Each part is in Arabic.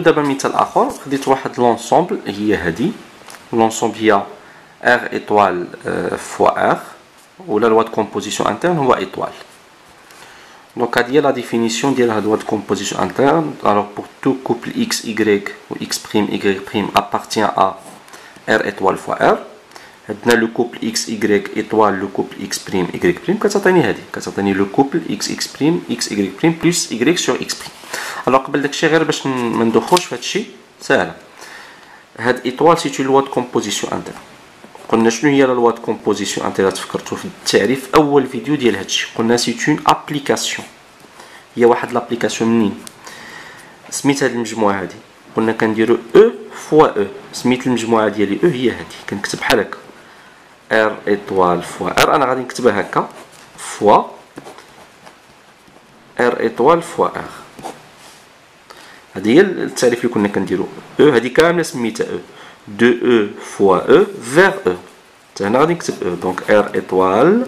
دابا مثال اخر خديت واحد l'ensemble هي هادي l'ensemble هي R étoile fois R و la loi de composition interne هو étoile donc هادي هي la définition ديال هاد loi de composition interne alors pour tout couple x y و x prime y prime appartient à R étoile fois R. عندنا le couple x y étoile le couple x prime y prime كتعطيني هادي كتعطيني le couple x x prime x y prime plus y sur x prime Alors قبل داكشي غير باش ما ندخلش في هادشي ساهله هاد étoile c'est une loi composition interne قلنا شنو هي la loi composition interne تفكرتو في التعريف أول فيديو ديال هادشي. قلنا c'est une application هي واحد l'application منين؟ سميت هاد المجموعة هادي. قلنا كنديرو E fois E سميت المجموعة ديالي E هي هادي. كنكتب بحال هكا. R étoile fois R أنا غادي نكتبها هكا. fois R étoile fois R هذه هي التعريف اللي كنا كنديرو. أو هذه كاملة سميتها أو دو أو فوا أو فيغ أو حتى هنا غادي نكتب E donc R étoile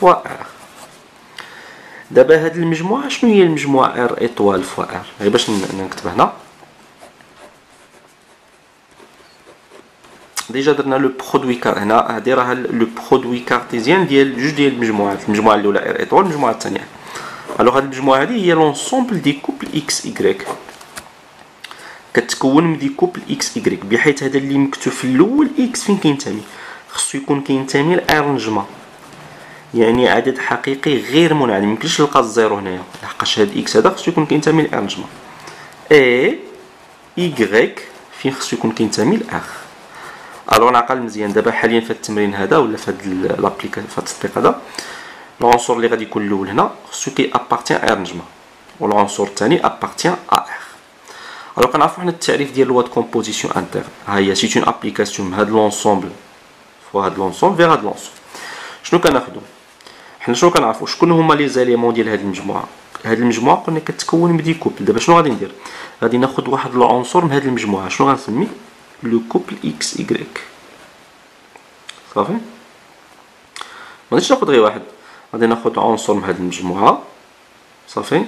fois R دابا هاد المجموعة شنو هي المجموعة R étoile fois R غير باش نكتب هنا. ديجا درنا le produit car هنا هادي راه le produit cartésien ديال جوج ديال المجموعات المجموعة الأولى R étoile المجموعة الثانية. Alors هاد المجموعة هادي هي l'ensemble des couples x y كتكون من des couples x y بحيث هذا اللي مكتوب في الأول x فين كينتمي؟ خصو يكون كينتمي ل R نجمه يعني عدد حقيقي غير منعدم ميمكنش نلقى ال zéro هنايا. لحقاش هاد x هذا خصو يكون كينتمي ل R نجمه اي ايكغيك فين خصو يكون كينتمي ل R alors نعقل مزيان. دابا حاليا في التمرين هذا ولا في هاد l'application في التطبيق هذا. العنصر اللي غادي يكون الأول هنا خصو كي appartient à R نجمة والعنصر الثاني appartient à R alors كنعرفو حنا التعريف ديال loi de composition interne ها هي c'est une application هاد l'ensemble fois هاد l'ensemble vers هاد l'ensemble شنو كناخدو؟ حنا شنو كنعرفو؟ شكون هما les éléments ديال هاد المجموعة؟ هاد المجموعة قلنا كتكون من des couples دابا شنو غادي ندير؟ غادي ناخد واحد العنصر من هاد المجموعة. شنو غنسمي le couple x y صافي ما غاديش ناخد غير واحد. غادي ناخد عنصر من هاد المجموعة. صافي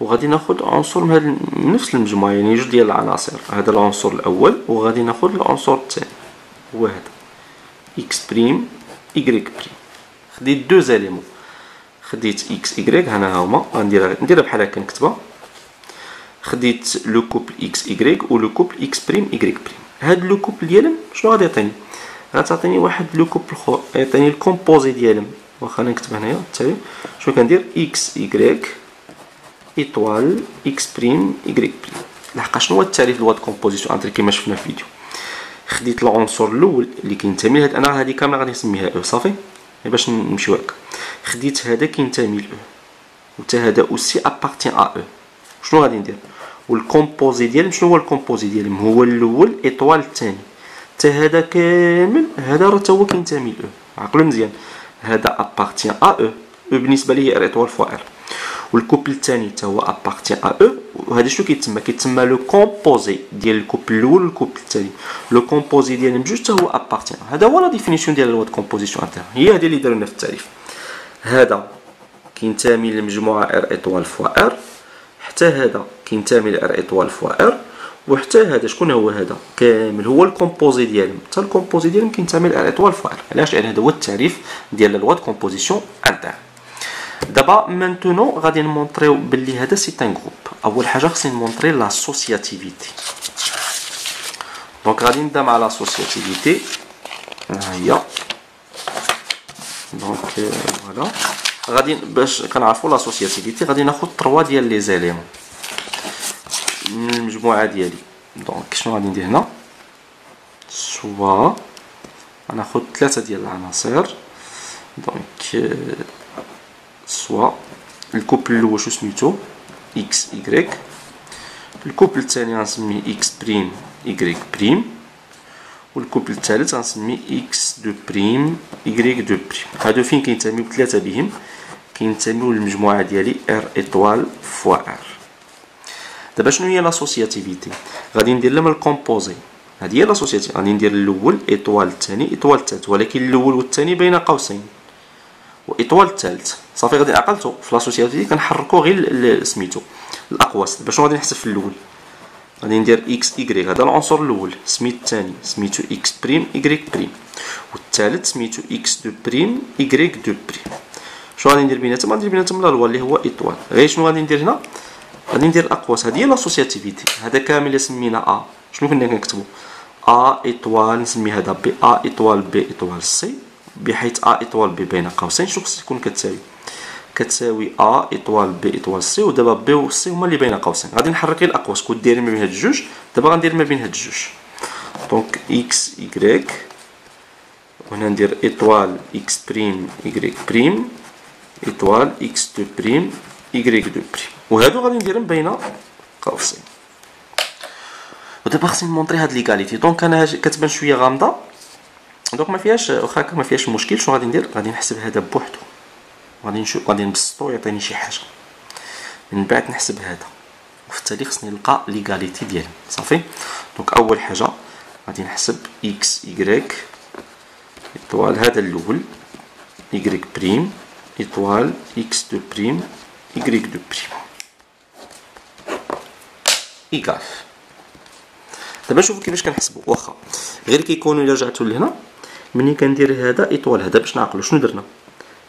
وغادي ناخد عنصر من هاد نفس المجموعة يعني جوج ديال العناصر. هذا العنصر الأول وغادي ناخد العنصر الثاني. هو هذا. x prime y prime خديت deux éléments خديت إكس ايكغيك هنا هما. غنديرها نديرها بحال هكا نكتبها. خديت le couple x y و le couple x prime y prime هاد le couple ديالهم شنو غادي يعطيني غتعطيني واحد le couple اخر يعطيني ال composé ديالهم. واخا نكتب هنايا التالي شنو كندير؟ x y étoile x prime y prime لحقاش شنو هو التعريف ديال composition interne كيما شفنا في الفيديو خديت العنصر الأول اللي كينتمي لهاد أنا هادي كاملة غادي نسميها E صافي؟ باش نمشيو هكا. خديت هذا كينتمي ل E و حتى هذا aussi appartient à E شنو غادي ندير؟ وال composé ديالهم شنو هو ال composé ديالهم هو الأول étoile الثاني. حتى هذا كامل هذا راه هو كينتمي ل E عقلوا مزيان. هذا appartient à E بالنسبة لي R étoile fois R وال couple الثاني حتى هو appartient à E وهذا شنو كيتسمى؟ كيتسمى le composé ديال ال couple الأول وال couple الثاني. le composé ديالهم جوج حتى هو appartient هذا هو la définition ديال loi composition interne هي هذه اللي داروا في التعريف. هذا كينتمي للمجموعه R étoile fois R حتى هذا كينتمي ل R étoile fois R وحتى هذا شكون هو هذا؟ كامل هو ال composé ديالهم. حتى ال composé ديالهم كينتمي ل R étoile fois R. علاش؟ لأن هذا هو التعريف ديال loi de composition interne دابا maintenant غادي نمونطريو بلي هذا c'est un groupe أول حاجة خصني نمونطري l'associativité donc غادي نبدأ مع l'associativité ها هي. donc voilà غادي باش كنعرفوا l'associativité غادي ناخذ 3 ديال les éléments. من المجموعة ديالي. donc شنو غادي ندير هنا؟ soit غناخذ ثلاثة ديال العناصر. donc soit ال couple الأول شو سميتو؟ x y ال couple الثاني غنسميه x prime y prime وال couple الثالث غنسميه x deux prime y deux prime هادو فين كينتميو؟ ثلاثة بهم. كينتميو للمجموعة ديالي R étoile fois R دابا شنو هي l'associativité غادي ندير لهم ال composé. هذه هي l'associativité غادي ندير الأول étoile الثاني étoile الثالث ولكن الأول والثاني بين قوسين. و étoile الثالث. صافي غادي عقلتو في l'associativité كنحركو غير سميتو الأقواس. باش غادي نحسب في الأول؟ غادي ندير إكس ايكغيك هذا العنصر الأول. سميت الثاني. سميتو x prime y prime. والثالث سميتو x deux prime y deux prime. شنو غادي ندير بيناتهم؟ غادي ندير بيناتهم la loi اللي هو étoile غير شنو غادي ندير هنا؟ غادي ندير الاقواس هذه هي l'associativité هذا كامل اللي سمينا a شنو كنا كنكتبو a étoile نسمي هذا b a étoile b étoile c بحيث a étoile b بين قوسين. شنو خص تكون كتساوي. كتساوي a étoile b étoile c ودابا b و c هما اللي بين قوسين. غادي نحرك الاقواس كنت دايرين ما بين هاد الجوج دابا غندير ما بين هاد الجوج donc x y وهنا ندير étoile x prime y prime étoile x deux prime y deux prime. وهادو غادي نديرهم بين قوسين. ودابا خصني نمونطري هاد l'égalité donc أنا كتبان شوية غامضة. donc ما فيهاش واخا هكا ما فيهاش مشكل. شنو غادي ندير؟ غادي نحسب هذا بوحدو. غادي نشوف غادي نبسطو يعطيني شي حاجة. من بعد نحسب هذا. وفي التالي خصني نلقى l'égalité ديالهم صافي؟ donc أول حاجة غادي نحسب x i grec étoile هذا الأول i grec prime. étoile x deux prime i grec deux prime. égal دابا نشوفو كيفاش كنحسبو. واخا غير كيكونوا إلا رجعتو لهنا ملي كندير هذا étoile هذا باش نعقلو شنو درنا؟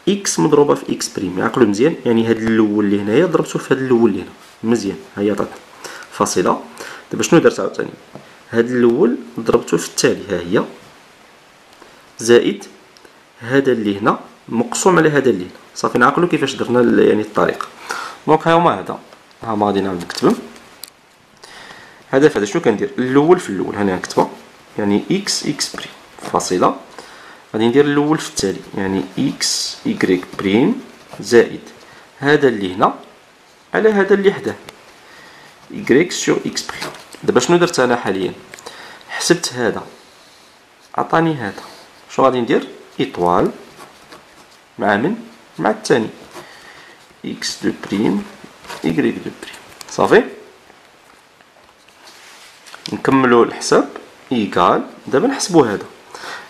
x مضروبة في x prime. يعقلوا مزيان. يعني هاد الأول اللي هنايا ضربته في هاد الأول اللي هنا. مزيان. ها هي عطات فاصلة. دابا شنو درت عاوتاني؟ هاد الأول ضربته في التالي. ها هي. زائد هذا اللي هنا. مقسوم على هذا اللي هنا صافي نعقلوا كيفاش درنا يعني الطريقة donc ها هما هذا ها ما غادي نعاود نكتبهم. هذا شنو كندير؟ الأول في الأول هنا نكتبها يعني x x prime فاصلة. غادي ندير الأول في التالي. يعني x i grec prime زائد هذا اللي هنا على هذا اللي حداه. i grec sur x prime دابا شنو درت أنا حاليا؟ حسبت هذا. عطاني هذا. شنو غادي ندير؟ étoile مع من؟ مع الثاني x deux prime i grec deux prime صافي؟ نكملوا الحساب. égal. دابا نحسبوا هذا.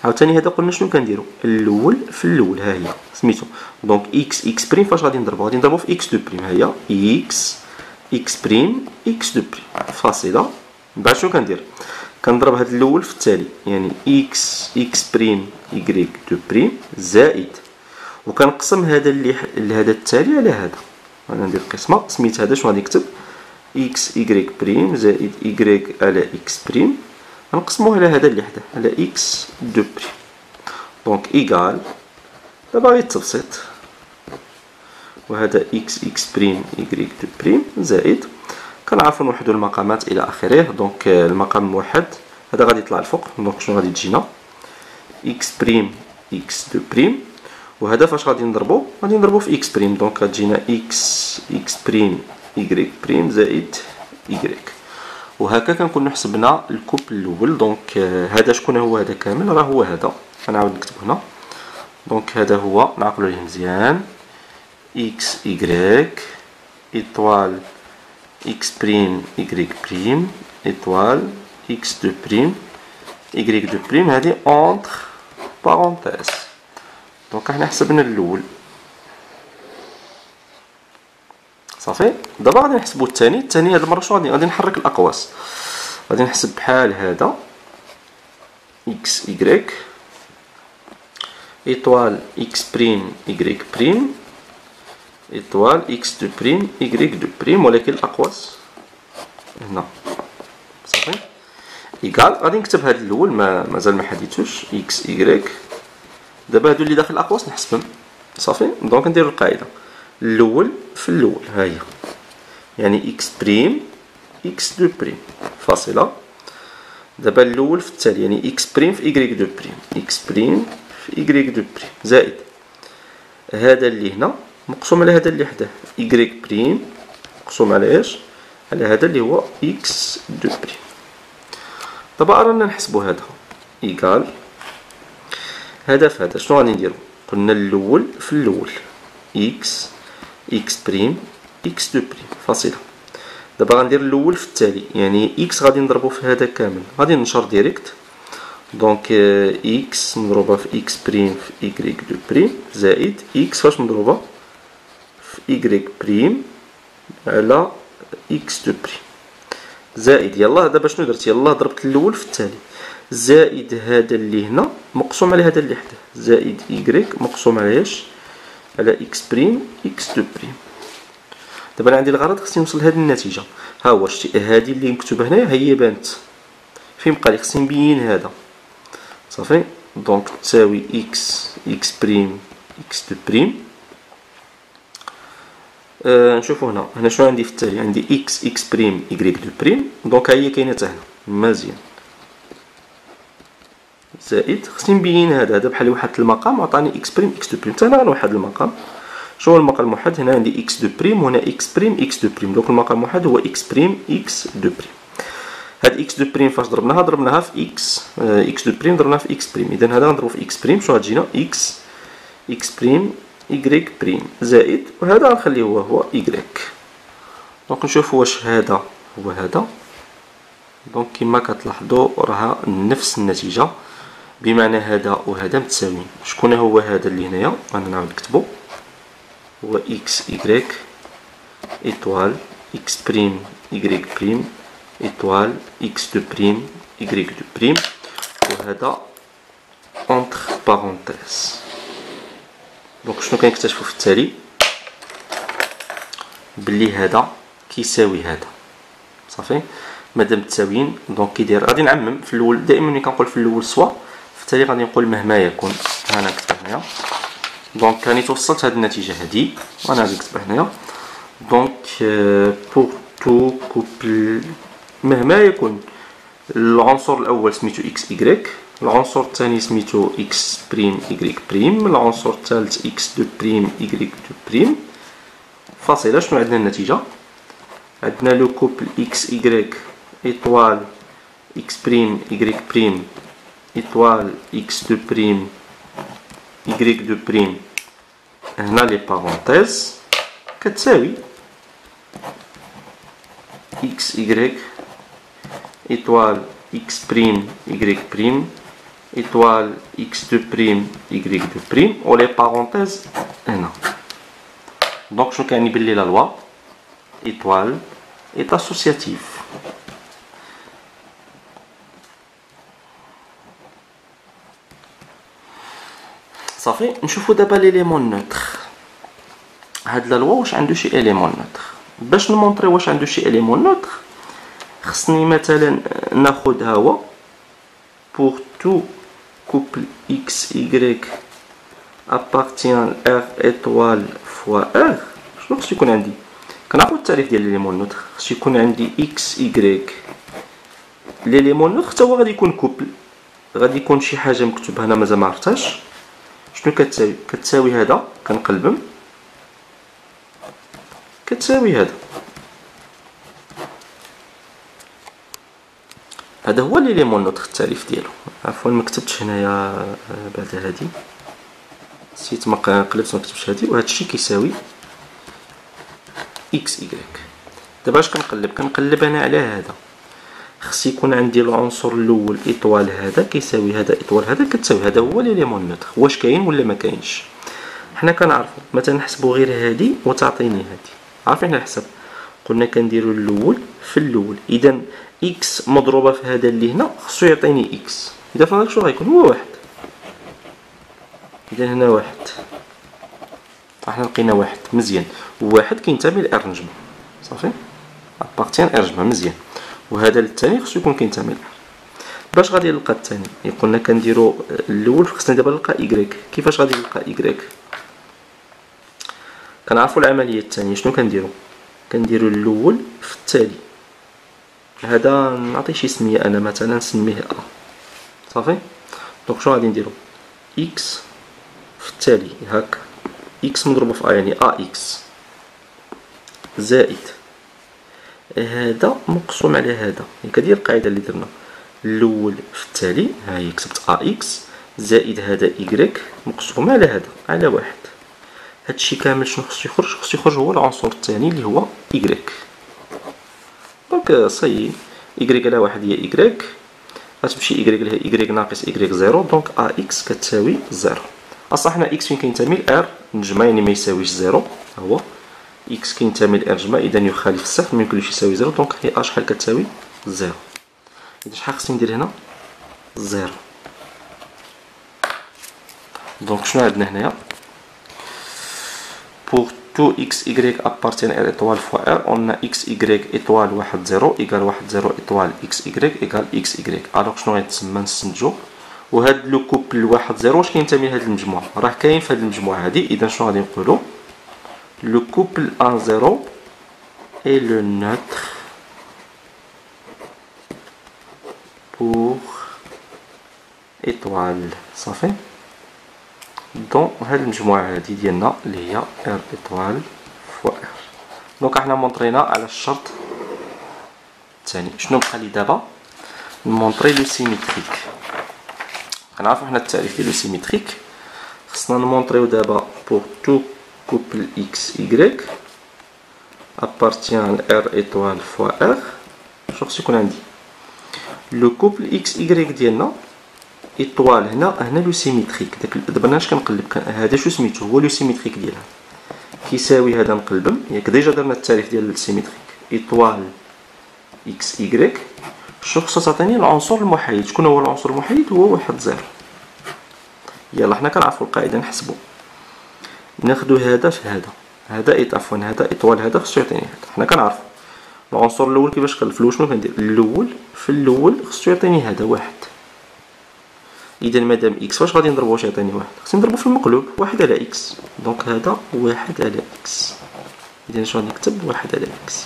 عاوتاني هذا قلنا شنو كنديرو؟ الأول في الأول ها هي. سميتو. donc x x prime فاش غادي نضربو؟ غادي نضربو في x deux prime ها هي. x x prime x deux prime فاصلة. من بعد شنو كندير؟ كنضرب هاد الأول في التالي. يعني x x prime i grec deux prime زائد وكنقسم هذا اللي هذا التالي على هذا. أنا ندير قسمة. سميت هذا شنو غادي نكتب x i grec prime زائد ايكغيك على x prime غنقسموه على هذا اللي حدا على x deux prime donc égal دابا غير التبسيط وهذا x x prime i grec deux prime زائد. كنعرفو نوحدو المقامات إلى آخره. donc المقام الموحد هذا غادي يطلع الفوق donc شنو غادي تجينا؟ x prime x deux prime وهذا فاش غادي نضربو؟ غادي نضربو في x prime donc غتجينا x x prime i grec prime زائد ايكغيك وهكا كنكونو حسبنا ال couple الأول. donc هذا شكون؟ هو هذا كامل. راه هو هذا. غنعاود نكتب هنا. donc هذا هو نعقلو ليه مزيان. x i grec étoile x prime i grec prime étoile x deux prime i grec deux prime هادي entre parenthèses donc حنا حسبنا الأول. صافي؟ دابا غادي نحسبو الثاني الثاني هاد المره شنو غادي غادي نحرك الأقواس. غادي نحسب بحال هذا. x i grec étoile x prime i grec prime étoile x deux prime i grec deux prime ولكن الأقواس هنا. صافي؟ égal. غادي نكتب هاد الأول. ما مازال ما حديتوش. x i grec دابا هادو اللي داخل الاقواس نحسبهم صافي؟ donc ندير القاعدة. الأول في الأول ها هي. يعني x prime x deux prime فاصلة. دابا الأول في التالي يعني x prime في i grec deux prime x prime في i grec deux prime زائد. هذا اللي هنا مقسوم على هذا اللي حداه. i grec prime مقسوم على إيش؟ على هذا اللي هو x deux prime دابا رانا نحسبو هذا. égal في هذا شنو غادي نديرو؟ قلنا الأول في الأول x x prime x deux prime فاصلة. دابا غندير الأول في التالي يعني x غادي نضربو في هذا كامل. غادي ننشر direct donc x مضروبة في x prime في i grec deux prime زائد x فاش مضروبة؟ في i grec prime على x deux prime زائد يلا دابا شنو درت؟ يلا ضربت الأول في الثاني زائد هذا اللي هنا مقسوم على هذا اللي حداه. زائد إيكغيك مقسوم على اش على x prime x deux prime دابا أنا عندي الغرض خصني نوصل لهاد النتيجة. ها هو شتي هادي اللي مكتوبة هنايا هي بانت. فين بقى؟ لي خصني نبين هذا. صافي؟ donc تساوي x x prime x deux prime آه نشوفو هنا. هنا شنو عندي في التالي؟ عندي x x prime i grec deux prime donc ها هي كاينة هنا. مزيان. زائد خصني نبين هذا هذا بحال واحد المقام عطاني x prime x deux prime حتى هنا واحد المقام. شنو هو المقام الموحد هنا عندي x deux prime وهنا x prime x deux prime donc المقام الموحد هو x prime x deux prime هاد x deux prime فاش ضربناها؟ ضربناها في x x deux prime ضربناها في x prime اذا هذا غنضربو في x prime شنو غتجينا؟ x x prime i grec prime زائد وهذا غنخليه هو هو i grec donc نشوف واش هذا هو هذا. donc كما كتلاحظوا راها نفس النتيجة. بمعنى هذا وهذا متساويين. شكون هو هذا اللي هنايا؟ أنا نعاود نكتبو. هو x i grec étoile x prime i grec prime étoile x deux prime i grec deux prime وهذا entre parenthèses donc شنو كنكتشفو في التالي؟ بلي هذا كيساوي هذا. صافي؟ مادام متساويين donc كيدير. غادي نعمم في الأول. دائما ملي كنقول في الأول soit بالتالي غادي نقول مهما يكون. أنا نكتب هنايا. donc راني توصلت هاد النتيجة هادي. وأنا غادي نكتب هنايا. donc pour tout couple مهما يكون. العنصر الأول سميتو إكس ايكغيك العنصر الثاني سميتو x prime y prime. العنصر الثالث x deux prime y deux prime. فاصلة. شنو عندنا النتيجة؟ عندنا le couple x y étoile x prime y prime étoile x2 prime y2 prime هنا les parenthèses كتساوي x y étoile x prime y prime étoile x2 prime y2 prime و les parenthèses هنا donc شنو كيعني بلي la loi étoile est associative صافي نشوفو دابا l'élément neutre. هاد la loi واش عنده شي élément neutre. باش نmontrer واش عنده شي élément neutre خصني مثلا ناخد ها هو pour tout couple x y appartient r étoile fois r. شنو خصو يكون عندي؟ كنعرفو التعريف ديال l'élément neutre. خصو يكون عندي x y. l'élément neutre حتى هو غادي يكون couple غادي يكون شي حاجة مكتوب هنا مازال ما عرفتهاش. شنو كتساوي؟ كتساوي هذا كنقلبم كتساوي هذا. هذا هو l'élément neutre التعريف ديالو. عفوا ما كتبتش هنايا آه، بعد هادي. نسيت ما قلبت ما كتبتش هادي. وهذا الشيء كيساوي إكس ايكغيك دابا اش كنقلب؟ كنقلب أنا على هذا. خص يكون عندي العنصر الأول étoile هذا كيساوي هذا étoile هذا كتساوي هذا هو l'élément neutre. واش كاين ولا ما كاينش؟ حنا كنعرفوا مثلا نحسبوا غير هذه وتعطيني هذه عارفين الحساب؟ قلنا كنديروا الأول في الأول. اذا x مضروبة في هذا اللي هنا خصو يعطيني x. إذا فهمت شنو غيكون؟ هو واحد. اذا هنا واحد. إحنا لقينا واحد. مزيان. واحد كينتمي ل R نجمة صافي؟ appartient R نجمة مزيان. وهذا الثاني خصو يكون كينتمي باش غادي نلقى الثاني قلنا كنديرو الأول خصنا دابا نلقى ايكغيك كيفاش غادي نلقى ايكغيك كنعرفوا العملية الثانية شنو كنديرو؟ كنديرو الأول في التالي. هذا نعطي شي سمية أنا مثلا نسميه a صافي؟ donc شنو غادي نديرو؟ x في التالي. هاك. إكس مضروبة في ا يعني ا إكس زائد. هذا مقسوم على هذا. يعني كدير القاعدة اللي درنا. الأول في التالي ها هي كتبت ا إكس زائد هذا ايكغيك مقسوم على هذا على واحد. هادشي كامل شنو خصو يخرج؟ خصو يخرج هو العنصر الثاني اللي هو y donc c'est y على واحد هي ايكغيك غتمشي ايكغيك لها y ناقص y zéro. donc a x كتساوي zéro. أصلا حنا x فين كينتمي؟ ل R نجمة يعني ما يساويش zéro. هو x كينتمي ل R نجمة اذا يخالف الصفر ما يساوي zéro donc هي a شحال كتساوي zéro اذا شحال خصني ندير هنا zéro donc شنو عندنا هنايا pour tout x y appartient à étoile fois r on a x y étoile واحد zéro égal واحد zéro étoile x y égal x y. Alors شنو غيتسمى نستنتجو وهاد le couple واحد zéro واش كينتمي لهاد المجموعة راه كاين في هاد المجموعة هادي اذا شنو غادي نقولو le couple un zéro est le neutre pour étoile. صافي donc هاد المجموعة هادي ديالنا اللي هي R étoile fois R donc إحنا montrerينا على الشرط الثاني شنو بقى لي دابا نmontrer le symétrique كنعرفو حنا التعريف ديال le symétrique خصنا نmontrerيو دابا pour tout couple x y appartient à R étoile fois R شو خصو يكون عندي le couple x y ديالنا étoile هنا هنا le symétrique داك دابا أنا اش كنقلب هذا شو سميتو هو le symétrique ديالها كيساوي هذا نقلبم ياك déjà درنا التعريف ديال ال symétrique étoile x y شو خصو تعطيني العنصر المحايد شكون هو العنصر المحايد هو واحد zéro يلا حنا كنعرفو القاعده نحسبو ناخدو هذا في هذا. هذا عفوا هذا étoile هذا خصو يعطيني هذا. حنا كنعرفو. العنصر الأول كيفاش كنلفلو شنو كندير؟ الأول في الأول خصو يعطيني هذا واحد. إذا مادام x واش غادي نضربو واش يعطيني واحد؟ خصني نضربو في المقلوب واحد على x. donc هذا واحد على x. إذا اش غادي نكتب؟ واحد على x.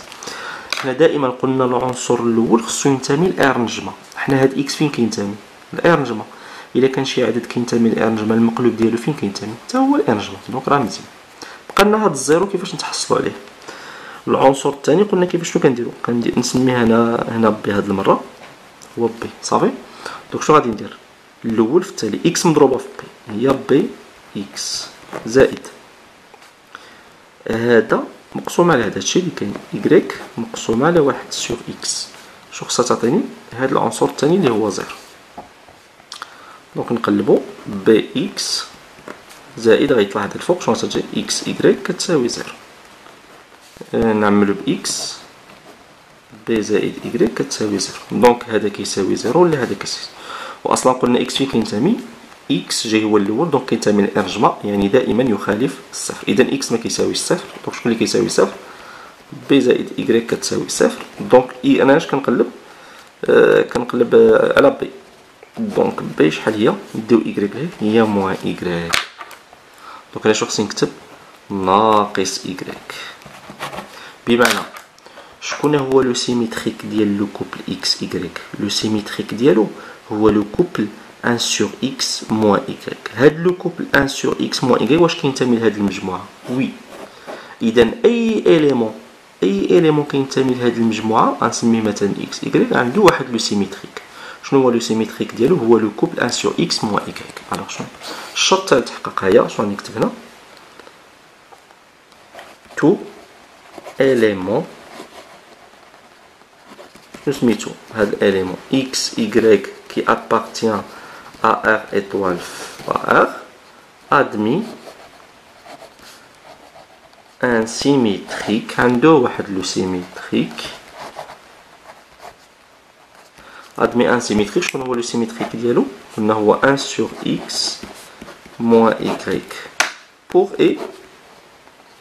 حنا دائما قلنا العنصر الأول خصو ينتمي ل R نجمة حنا هاد x فين كينتمي؟ ل R نجمة إلا كان شي عدد كينتمي ل R نجمة المقلوب ديالو فين كينتمي؟ حتى هو ل R نجمة donc راه مزيان. بقى لنا هاد ال zéro كيفاش نتحصلوا عليه. العنصر الثاني قلنا كيفاش شنو كنديرو؟ كندير نسميه هنا هنا b هاد المرة. هو b صافي؟ donc شنو غادي ندير؟ الأول في التالي إكس مضروبة في بي. هي بي إكس. زائد. هذا مقسوم على هذا الشيء اللي كاين يكريك مقسوم على واحد سيغ إكس. شو خصها تعطيني؟ هذا العنصر الثاني اللي هو زيرو. دونك نقلبو بي إكس زائد غيطلع هذا الفوق شنو تجي إكس يكريك كتساوي زيرو. آه، نعملو باكس بي زائد يكريك كتساوي زيرو. donc هذا كيساوي زيرو ولا هذا كيساوي وأصلا قلنا x فين كينتمي؟ x جاي هو الأول donc كينتمي لـ R étoile يعني دائما يخالف الصفر. اذا x ما كيساويش donc شكون اللي كيساوي صفر؟ b زائد y كتساوي صفر. donc إي أنا اش كنقلب؟ آه كنقلب آه على b donc b شحال هي نديو y هي moins y donc أنا شنو خصني نكتب ناقص ايكغيك بمعنى شكون هو le symétrique ديال le couple x y le symétrique ديالو هو le couple 1 sur x moins y. هاد le couple 1 sur x moins y واش كينتمي لهاد المجموعه oui اذا أي élément أي élément كينتمي لهاد المجموعه غنسميه مثلا x y عنده واحد le symétrique شنو هو le symétrique ديالو هو le couple 1 sur x moins y. alors شنو الشرط تاع التحقيق هيا شنو نكتب هنا تو élément. شنو سميتو هاد الاليمون x y qui appartient à R étoile fois R admis un symétrique عنده واحد لو symétrique. admet un symétrique شكون هو le symétrique ديالو قلنا هو 1 sur x moins y pour e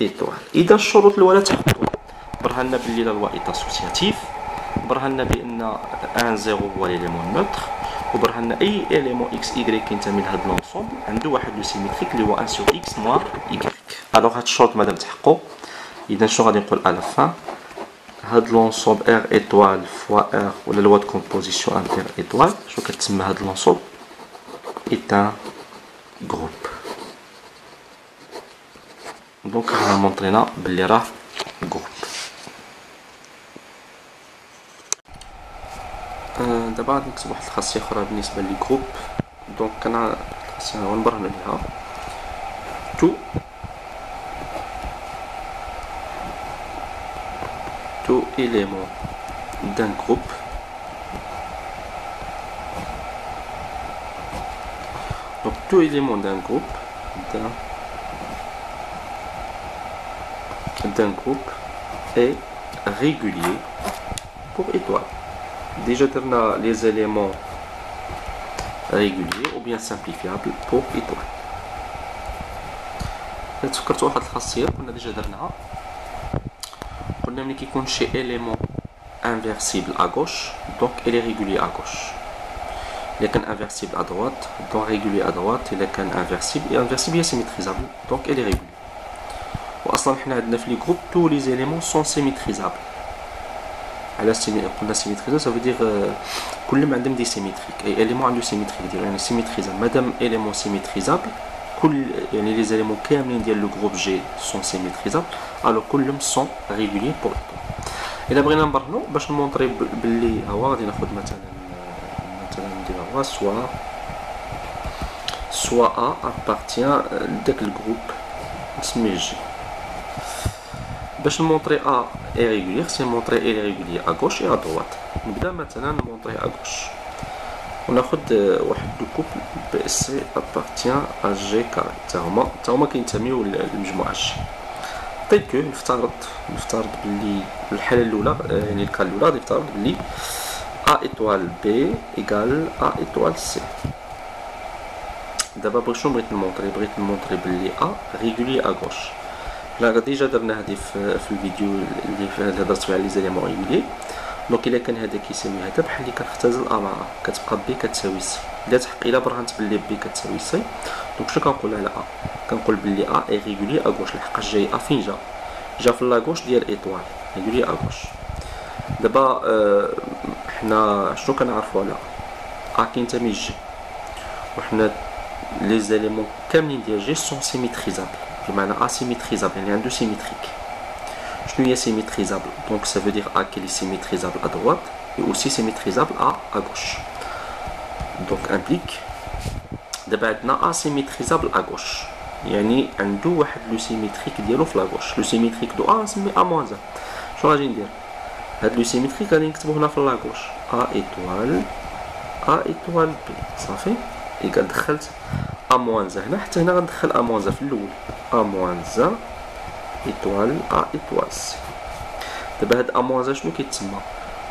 étoile. اذا الشروط الاولى تحققوا برهنا باللي la loi est associative برهنا بان ان زيرو هو l'élément neutre وبرهنا أي élément x y كينتمي لهاد l'ensemble عنده واحد le symétrique اللي هو un sur x moins y alors هاد الشروط مادام تحققوا اذا شنو غادي نقول على فان هاد l'ensemble R étoile fois R و la loi de composition interne étoile شنو كتسمى هاد l'ensemble est un groupe donc رانا montrينا بلي راه groupe دابا غادي نكتب واحد الخاصية أخرى بالنسبة لي groupe donc أنا الخاصية غنبرهن عليها. tout تو éléments d'un groupe donc tout élément d'un groupe d'un d'un groupe est régulier pour étoile. Déjà, on a les éléments réguliers ou bien simplifiables pour étoile. تفكرتوا واحد الخاصيه كنا ديجا درناها قلنا ملي كيكون شي élément inversible à gauche donc il est régulier à gauche il est inversible à droite donc régulier à droite il est inversible et inversible est symétrisable donc il est régulier واصلا حنا عندنا في لي جروب tous les éléments sont symétrisables على قلنا سيميتريزا ça veut dire كل ما عندهم دي سيميتريك اي اليمون عنده سيميتريك ديالو يعني سيميتريزابل مادام اليمون سيميتريزابل كل يعني لي زاليمون كاملين ديال لو جروب جي سون سيميتريزابل ألو كلهم سون ريغولي بور الا بغينا نبرهنو باش نمونطري بلي هو غادي ناخد مثلا مثلا ندير هو سوا سوا ا ابارتيان لداك الجروب نسميه جي باش نمونطري ا اي ريغولي خصني نمونطري اي ريغولي ا غوش اي ا دوات نبدأ مثلا نمونطري ا غوش وناخد واحد لو كوبل بي اس سي ابارتيان ا جي كاري تا هما تا هما كينتميو للمجموعه جي طيب نفترض نفترض بلي الحاله الاولى يعني الـ cas الاولى غادي نفترض بلي a étoile b égale a étoile c دابا بغيت شنو بغيت نمونطري بغيت نمونطري بلي ا ريغولي ا غوش لا ديجا درنا هادي في, في الفيديو اللي هضرت فيه على les éléments réguliers donc إلا كان هذا كيساوي هذا بحال اللي كنختزل a مع a كتبقى b كتساوي c إلا تحق إلا برهنت بلي b كتساوي c donc شنو كنقول على a؟ كنقول بلي a est régulier à gauche لحقاش جاي a فين جا؟ جا في la gauche ديال étoile. régulier à gauche دابا آه حنا شنو كنعرفو على أ؟ كينتمي جي. وحنا les éléments كاملين ديال G sont symétrisables. بمعنى a symétrisable يعني عنده symétrique. شنو هي symétrisable donc ça veut dire A qui est symétrisable à droite et aussi symétrisable à à gauche. Donc implique دابا عندنا A symétrisable à gauche. يعني عنده واحد le symétrique ديالو في la gauche le symétrique de A نسمي A moins شنو غادي ندير هاد le symétrique غادي نكتبو هنا في la gauche A étoile A étoile b صافي égale دخلت A moins هنا حتى هنا غندخل A moins في الأول A moins étoile a étoile c دابا هاد a moins شنو كيتسمى.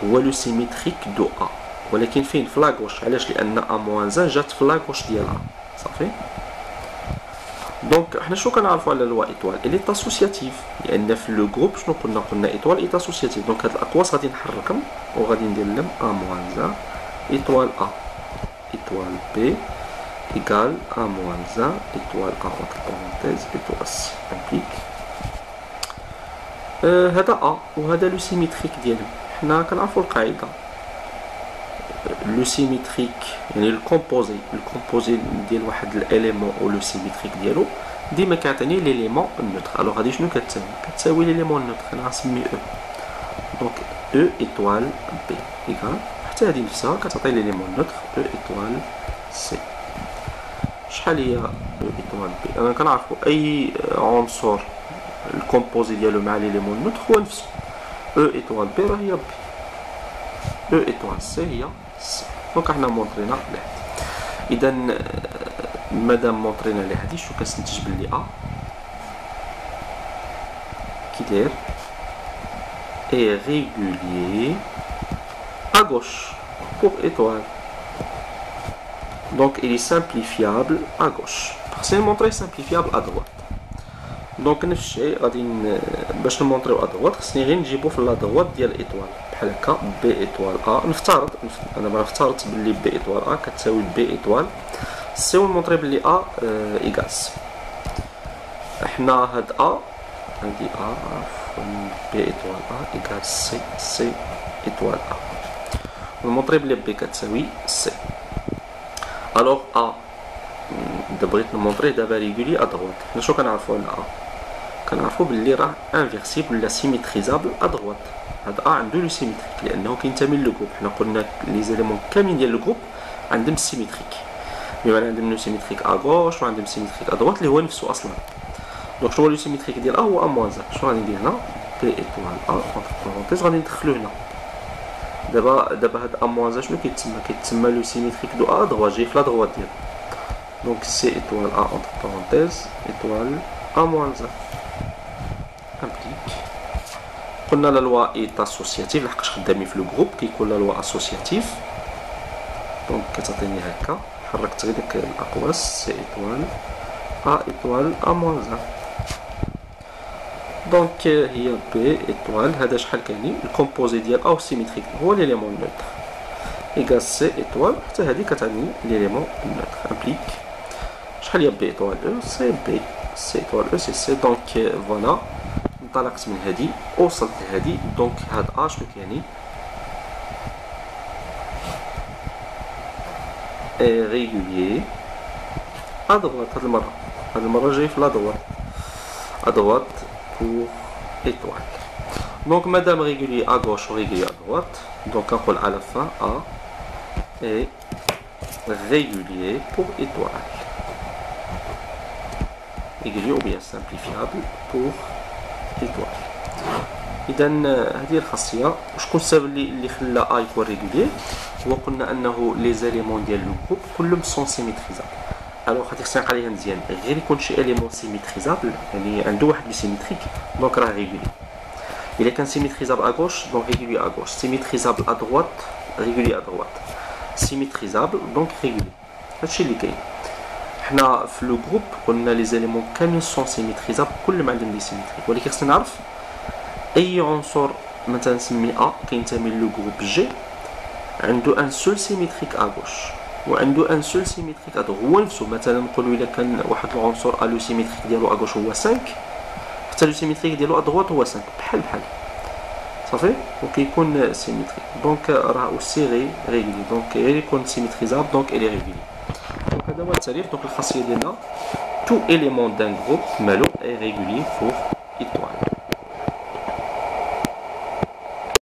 هو le symétrique de a ولكن فين؟ في la gauche. علاش؟ لأن a moins جات في la gauche ديال a صافي؟ donc حنا شنو كنعرفو على la loi étoile elle est associative لأن في le groupe شنو قلنا؟ قلنا étoile est associative donc هاد الأقواس غادي نحركهم وغادي ندير لهم a moins étoile a étoile b a moins étoile a entre parenthèses étoile c implique آه هذا a وهذا le symétrique ديالو. حنا كنعرفوا القاعدة. le symétrique يعني الـ composé الـ composé ديال واحد الـ élément أو le symétrique ديالو ديما كيعطيني l'élément neutre alors هادي شنو كتساوي؟ كتساوي l'élément neutre أنا غنسمي e donc e étoile b égale حتى هادي نفسها كتعطي l'élément neutre e étoile c شحال هي e étoile b أنا كنعرفو أي عنصر الـ composé ديالو مع l'élément neutre هو نفسه e étoile b راه هي b e étoile c هي c donc حنا montrينا لهادي اذا مادام montrينا لهادي شو كنستنتج بلي a كي داير est régulier à gauche pour étoile. Donc il est simplifiable à gauche. C'est montré simplifiable à droite. donc نفس الشيء غادي باش نمونطريو à droite خصني غير نجيبو في la droite ديال ال étoile بحال هكا b étoile a نفترض أنا ما افترضت بلي b étoile a كتساوي b étoile c ونمونطري بلي a égale c حنا هاد a هادي a b étoile a égale c c étoile a ونمونطري بلي b كتساوي c alors a دابا بغيت نمونطريه دابا régulier à droite حنا شنو كنعرفو على a كنعرفو بلي راه inversible ولا symétrisable à droite هاد a عنده le symétrique لأنه كينتمي le groupe حنا قلنا les éléments كاملين ديال le groupe عندهم symétrique بمعنى عندهم le symétrique à gauche وعندهم symétrique à droite اللي هو نفسه أصلا. donc شنو هو le symétrique ديال a هو a moins un شنو غادي ندير هنا؟ b étoile a entre parenthèses غادي ندخلو هنا. دابا دابا هاد a moins شنو كيتسمى؟ كيتسمى le symétrique de a droit جاي في la droite ديالو. donc c étoile a entre parenthèses étoile a moins un implique قلنا la loi est associative لحقاش خدامين في le groupe كيكون la loi associative donc كتعطيني هكا. حركت غير داك الأقواس. c étoile a étoile a moins un donc هي b étoile هذا شحال كاينين؟ le composé ديال a و symétrique هو l'élément neutre égale c étoile حتى هذه كتعني l'élément neutre implique شحال هي b étoile e c'est b c étoile e c'est c donc voilà انطلقت من هذه وصلت لهذه donc هاد a شنو كيعني régulier à droite هاد المرة. هاد المرة جاي في la droite a pour étoile donc مادام régulier à gauche و régulier à droite donc نقول على enfin a est régulier pour étoile. Régulier ou bien simplifiable pour étoile اذا هذه الخاصية. وشكون السبب اللي اللي خلى a يكون régulier هو قلنا أنه les éléments ديال le groupe كلهم sont symétrisables. Alors خاطر خصني نقرأ مزيان. غير يكون شي élément symétrisable يعني عنده واحد le symétrique donc راه régulier. إلا كان symétrisable à gauche donc régulier à gauche symétrisable à droite régulier à droite symétrisable donc régulier. هادشي اللي كاين. حنا في le groupe قلنا les éléments كاملين sont symétrisables كلهم عندهم les symétriques ولكن خصنا نعرف أي عنصر مثلا نسمي a كينتمي le groupe G عنده un seul symétrique à gauche وعنده un seul symétrique à هو نفسه مثلا نقولوا الا كان واحد العنصر a le symétrique ديالو à gauche هو 5 حتى le symétrique ديالو à droite هو 5 بحال بحال. صافي؟ وكيكون symétrique donc راه aussi غي régulier donc غير يكون symétrisable donc il est régulier donc هذا هو التعريف donc الخاصية ديالنا. تو اليمون دان جروب مالو اي ريغولي فور ايطوال